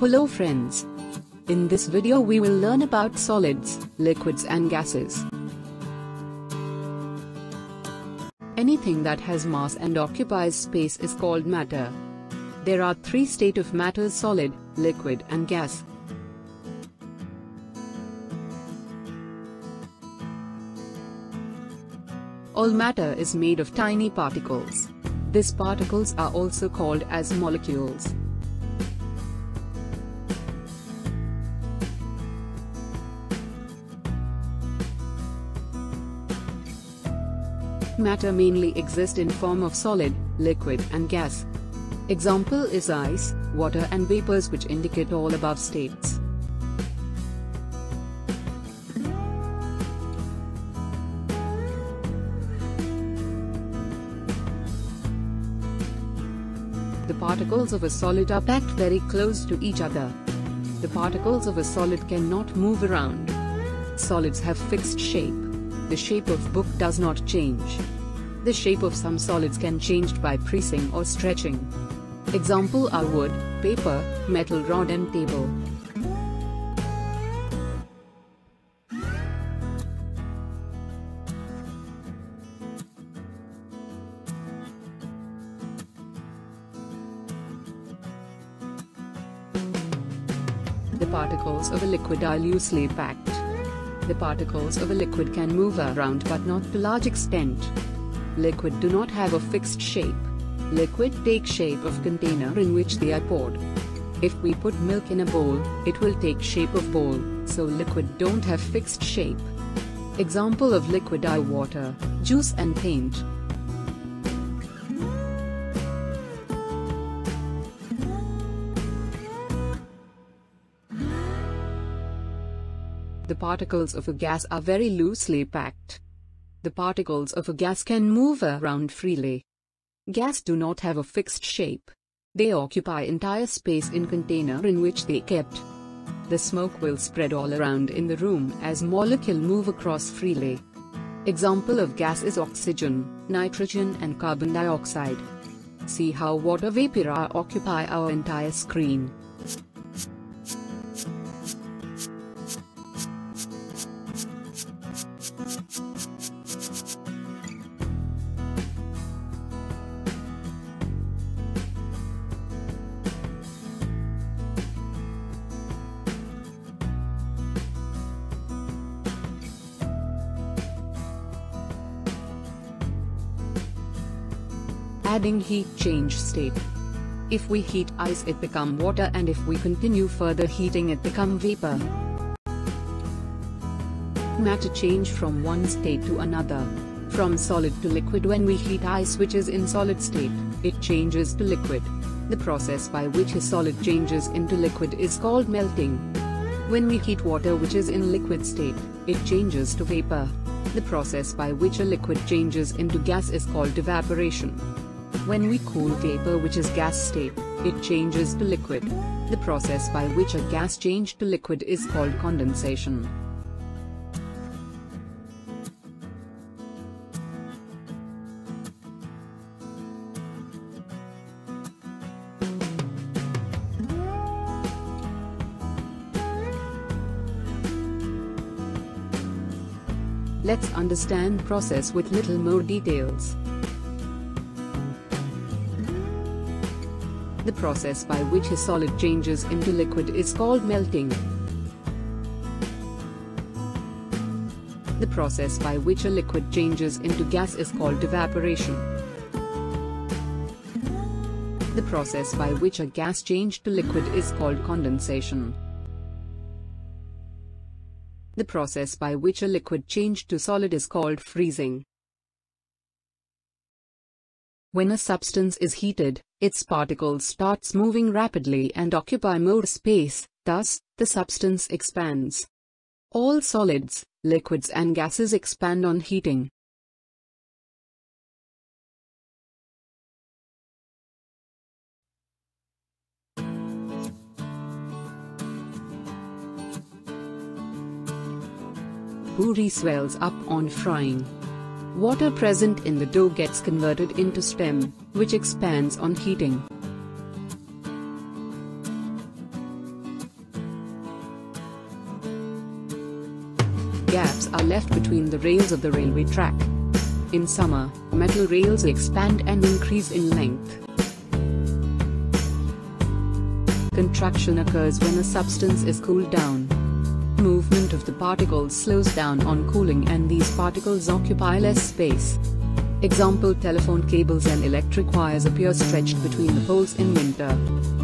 Hello friends. In this video we will learn about solids, liquids and gases. Anything that has mass and occupies space is called matter. There are three state of matter solid, liquid and gas. All matter is made of tiny particles. These particles are also called as molecules. Matter mainly exists in form of solid, liquid and gas. Example is ice, water and vapors which indicate all above states. The particles of a solid are packed very close to each other. The particles of a solid cannot move around. Solids have fixed shape. The shape of book does not change. The shape of some solids can changed by pressing or stretching. Example are wood, paper, metal rod and table. The particles of a liquid are loosely packed. The particles of a liquid can move around but not to large extent. Liquid do not have a fixed shape. Liquid take shape of container in which they are poured. If we put milk in a bowl, it will take shape of bowl, so liquid don't have fixed shape. Example of liquid are water, juice and paint. The particles of a gas are very loosely packed. The particles of a gas can move around freely. Gas do not have a fixed shape. They occupy entire space in container in which they kept. The smoke will spread all around in the room as molecule move across freely. Example of gas is oxygen, nitrogen and carbon dioxide. See how water vapor occupy our entire screen. Adding heat change state. If we heat ice it become water and if we continue further heating it become vapor. Matter change from one state to another. From solid to liquid when we heat ice which is in solid state, it changes to liquid. The process by which a solid changes into liquid is called melting. When we heat water which is in liquid state, it changes to vapor. The process by which a liquid changes into gas is called evaporation. When we cool vapor which is gas state, it changes to liquid. The process by which a gas change to liquid is called condensation. Let's understand process with little more details. The process by which a solid changes into liquid is called melting. The process by which a liquid changes into gas is called evaporation. The process by which a gas changed to liquid is called condensation. The process by which a liquid changed to solid is called freezing. When a substance is heated, its particles starts moving rapidly and occupy more space, thus, the substance expands. All solids, liquids and gases expand on heating. Puri swells up on frying. Water present in the dough gets converted into stem, which expands on heating. Gaps are left between the rails of the railway track. In summer, metal rails expand and increase in length. Contraction occurs when a substance is cooled down. Movement of the particles slows down on cooling and these particles occupy less space. Example telephone cables and electric wires appear stretched between the poles in winter.